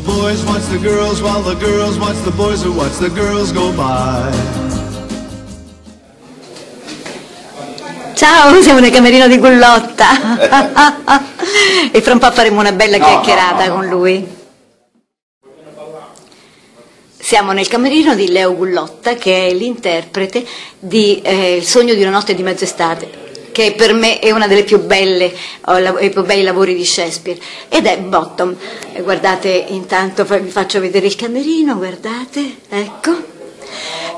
boys watch the girls while the girls watch the boys who watch the girls go by. Ciao, siamo nel camerino di Gullotta e fra un po' faremo una bella No, chiacchierata no, no, con lui. Siamo nel camerino di Leo Gullotta che è l'interprete di eh, Il sogno di una notte di mezz'estate che per me è una delle più belle, o la- i più bei lavori di Shakespeare ed è Bottom. Guardate, intanto vi faccio vedere il camerino, guardate, ecco.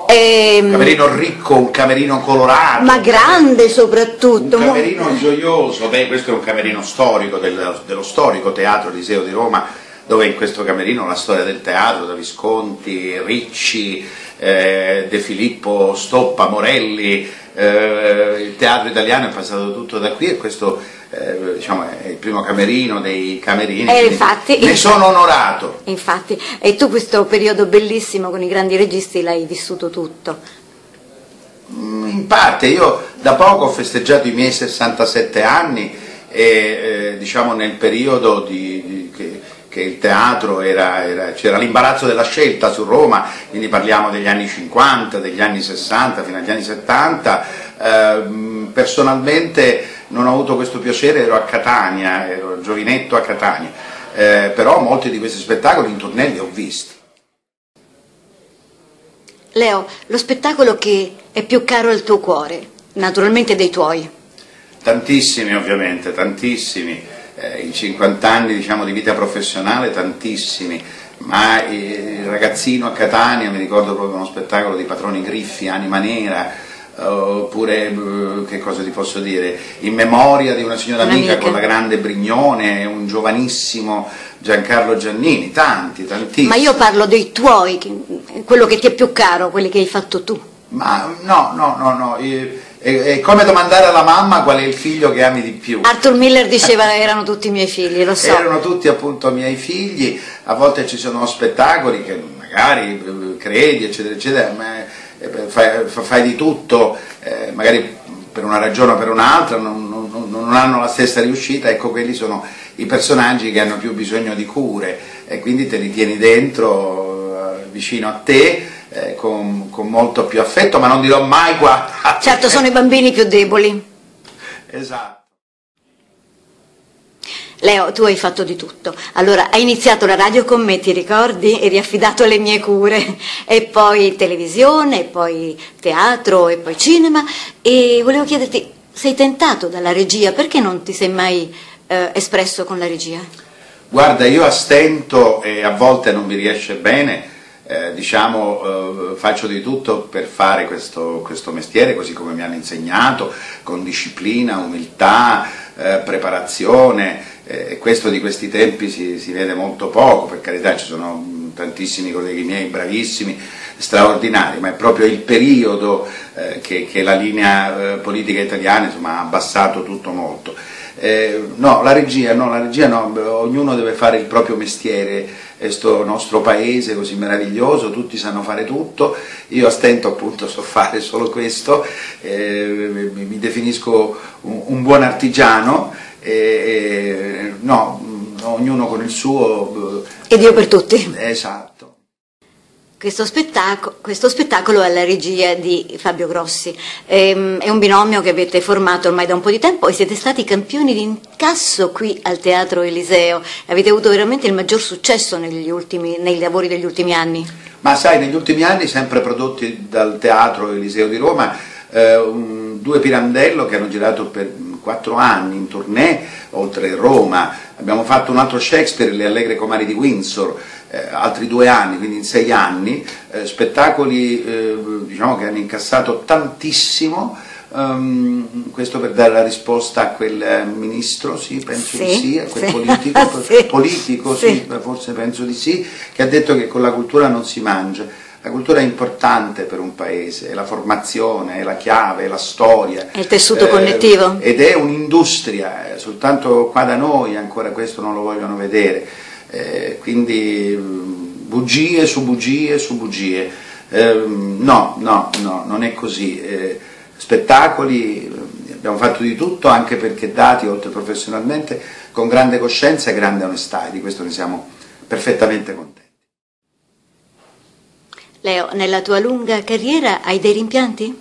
Ehm, Un camerino ricco, un camerino colorato. ma grande Un soprattutto. mo- camerino gioioso, beh questo è un camerino storico del- dello storico Teatro Eliseo di Roma, dove in questo camerino la storia del teatro, da Visconti, Ricci, eh, De Filippo, Stoppa, Morelli, eh, il teatro italiano è passato tutto da qui e questo eh, diciamo, è il primo camerino dei camerini. Eh, infatti- ne sono onorato. Infatti, e tu questo periodo bellissimo con i grandi registi l'hai vissuto tutto. Mm, In parte, io da poco ho festeggiato i miei 67 anni e eh, diciamo nel periodo di- che, il teatro era, era- c'era l'imbarazzo della scelta su Roma, quindi parliamo degli anni 50, degli anni 60 fino agli anni 70. Ehm, personalmente non ho avuto questo piacere, ero a Catania, ero giovinetto a Catania, eh, però molti di questi spettacoli in tournée li ho visti. Leo, lo spettacolo che è più caro al tuo cuore, naturalmente dei tuoi. Tantissimi ovviamente, tantissimi, Eh, in 50 anni diciamo, di vita professionale tantissimi, ma eh, il ragazzino a Catania, mi ricordo proprio uno spettacolo di Patroni Griffi, Anima Nera, eh, oppure eh, che cosa ti posso dire, in memoria di una signora amica con la grande Brignone, un giovanissimo Giancarlo Giannini, tanti, tantissimi. Ma io parlo dei tuoi, quello che ti è più caro, quelli che hai fatto tu. Ma no, no, no, no, eh, è, come domandare alla mamma qual è il figlio che ami di più. Arthur Miller diceva erano tutti i miei figli, lo so. Erano tutti appunto miei figli, a volte ci sono spettacoli che magari eh, credi, eccetera, eccetera, ma eh, fai, fa- fai di tutto, eh, magari per una ragione o per un'altra non, non- non hanno la stessa riuscita, ecco quelli sono i personaggi che hanno più bisogno di cure e quindi te li tieni dentro, vicino a te, eh, con, con molto più affetto, ma non dirò mai qua. Certo, sono i bambini più deboli. Esatto. Leo, tu hai fatto di tutto. Allora, hai iniziato la radio con me, ti ricordi? Eri affidato alle mie cure. E poi televisione, e poi teatro, e poi cinema. E volevo chiederti, sei tentato dalla regia? Perché non ti sei mai eh, espresso con la regia? Guarda, io a stento e a volte non mi riesce bene, eh, diciamo, eh, faccio di tutto per fare questo, questo mestiere così come mi hanno insegnato, con disciplina, umiltà, eh, preparazione, eh, e questo di questi tempi si, si vede molto poco, per carità ci sono mh, tantissimi colleghi miei bravissimi, straordinari, ma è proprio il periodo eh, che, che la linea politica italiana insomma, ha abbassato tutto molto. No, la regia no, la regia no, ognuno deve fare il proprio mestiere, questo nostro paese così meraviglioso, tutti sanno fare tutto, io a stento appunto so fare solo questo, eh, mi, definisco un, un buon artigiano, eh, eh, no, ognuno con il suo, E Dio per tutti. eh, esatto. Questo spettacolo, questo spettacolo è alla regia di Fabio Grossi, Ehm, è un binomio che avete formato ormai da un po' di tempo e siete stati campioni di incasso qui al Teatro Eliseo, avete avuto veramente il maggior successo ultimi, nei lavori degli ultimi anni. Ma sai, negli ultimi anni, sempre prodotti dal Teatro Eliseo di Roma, eh, un- due Pirandello che hanno girato per quattro anni in tournée, oltre Roma, abbiamo fatto un altro Shakespeare, Le Allegre Comari di Windsor, eh, altri due anni, quindi in sei anni, eh, spettacoli eh, diciamo che hanno incassato tantissimo, ehm, questo per dare la risposta a quel eh, ministro, sì, penso di Sì, sì, a quel sì. politico, Sì. politico sì, Sì. forse penso di sì, che ha detto che con la cultura non si mangia. La cultura è importante per un paese, è la formazione, è la chiave, è la storia. È il tessuto connettivo. Ed è un'industria, eh, soltanto qua da noi ancora questo non lo vogliono vedere. Eh, quindi bugie su bugie su bugie. Ehm, no, no, no, non è così. Eh, spettacoli, eh, abbiamo fatto di tutto anche perché dati, oltre professionalmente, con grande coscienza e grande onestà, e di questo ne siamo perfettamente contenti. Leo, nella tua lunga carriera hai dei rimpianti?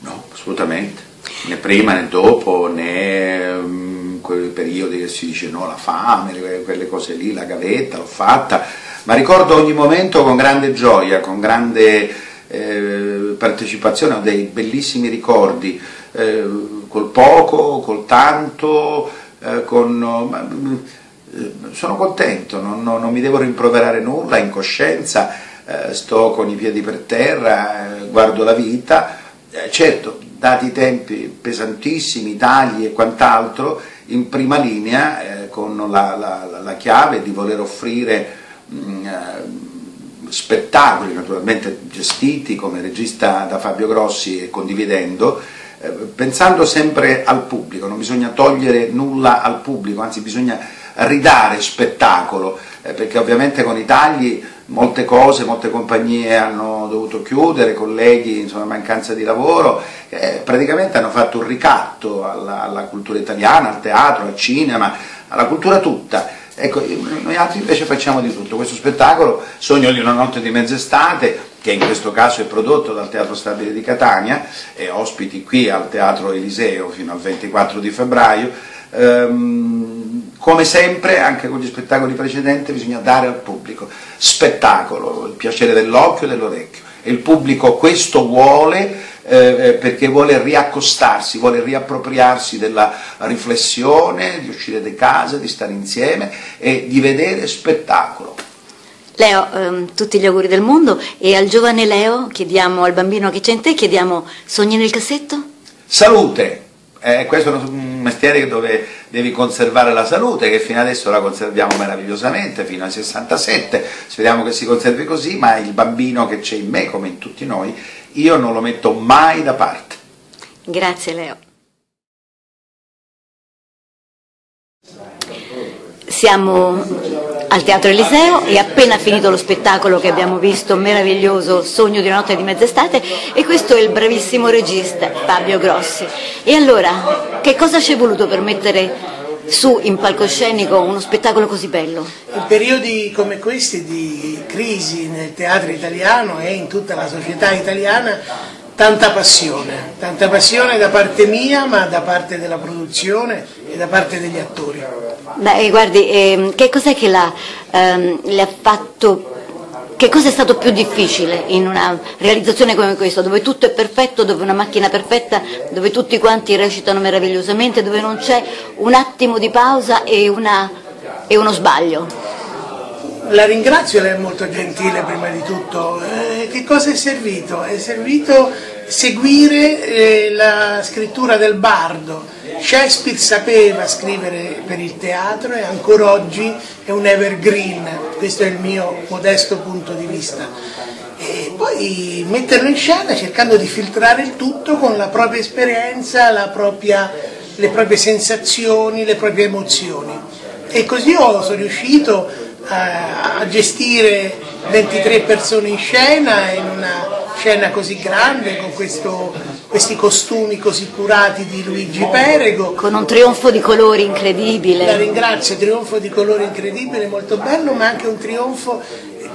No, assolutamente, né prima né dopo, né um, quei periodi che si dice no, la fame, quelle cose lì, la gavetta, l'ho fatta, ma ricordo ogni momento con grande gioia, con grande eh, partecipazione, ho dei bellissimi ricordi, eh, col poco, col tanto, eh, con, eh, sono contento, non, non, non, mi devo rimproverare nulla, in coscienza, eh, sto con i piedi per terra, eh, guardo la vita, certo, dati i tempi pesantissimi, tagli e quant'altro, in prima linea con la, la, la, chiave di voler offrire mh, mm, spettacoli naturalmente gestiti come regista da Fabio Grossi e condividendo, eh, pensando sempre al pubblico, non bisogna togliere nulla al pubblico, anzi bisogna ridare spettacolo, eh, perché ovviamente con i tagli molte cose, molte compagnie hanno dovuto chiudere, colleghi, insomma mancanza di lavoro, eh, praticamente hanno fatto un ricatto alla, alla cultura italiana, al teatro, al cinema, alla cultura tutta Ecco, noi altri invece facciamo di tutto. Questo spettacolo, Sogno di una notte di mezz'estate, che in questo caso è prodotto dal Teatro Stabile di Catania e ospiti qui al Teatro Eliseo fino al 24 di febbraio, ehm, come sempre, anche con gli spettacoli precedenti, bisogna dare al pubblico spettacolo, il piacere dell'occhio e dell'orecchio. E il pubblico questo vuole eh, eh, perché vuole riaccostarsi, vuole riappropriarsi della riflessione, di uscire di casa, di stare insieme e di vedere spettacolo. Leo, ehm, tutti gli auguri del mondo e al giovane Leo chiediamo, al bambino che c'è in te, chiediamo sogni nel cassetto? Salute! Eh, questo è un mestiere dove devi conservare la salute, che fino adesso la conserviamo meravigliosamente, fino ai 67, speriamo che si conservi così, ma il bambino che c'è in me, come in tutti noi, io non lo metto mai da parte. Grazie Leo. Siamo al Teatro Eliseo, è appena finito lo spettacolo che abbiamo visto, meraviglioso, Sogno di una notte di mezz'estate, e questo è il bravissimo regista Fabio Grossi. E allora, che cosa ci è voluto per mettere su in palcoscenico uno spettacolo così bello? In periodi come questi di crisi nel teatro italiano e in tutta la società italiana tanta passione, tanta passione da parte mia ma da parte della produzione e da parte degli attori. Beh, guardi, eh, che cos'è che ehm, le ha fatto che cosa è stato più difficile in una realizzazione come questa, dove tutto è perfetto, dove una macchina perfetta, dove tutti quanti recitano meravigliosamente, dove non c'è un attimo di pausa e, una, e uno sbaglio? La ringrazio, lei è molto gentile prima di tutto. Eh, che cosa è servito? È servito seguire eh, la scrittura del bardo. Shakespeare sapeva scrivere per il teatro e ancora oggi è un evergreen, questo è il mio modesto punto di vista. E poi metterlo in scena cercando di filtrare il tutto con la propria esperienza, la propria, le proprie sensazioni, le proprie emozioni. E così ho, sono riuscito a, gestire 23 persone in scena in una scena così grande con questo, questi costumi così curati di Luigi Perego. Con un trionfo di colori incredibile. La ringrazio, trionfo di colori incredibile, molto bello, ma anche un trionfo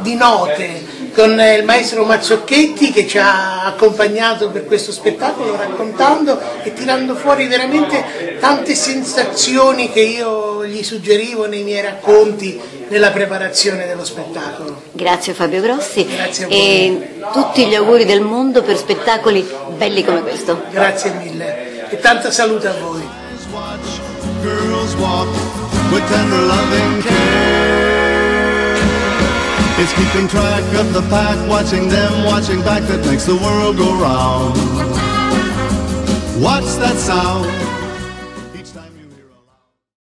di note con il maestro Mazzocchetti che ci ha accompagnato per questo spettacolo raccontando e tirando fuori veramente tante sensazioni che io gli suggerivo nei miei racconti nella preparazione dello spettacolo. Grazie Fabio Grossi Grazie e tutti gli auguri del mondo per spettacoli belli come questo. Grazie mille e tanta salute a voi. It's keeping track of the pack, watching them, watching back that makes the world go round. What's that sound?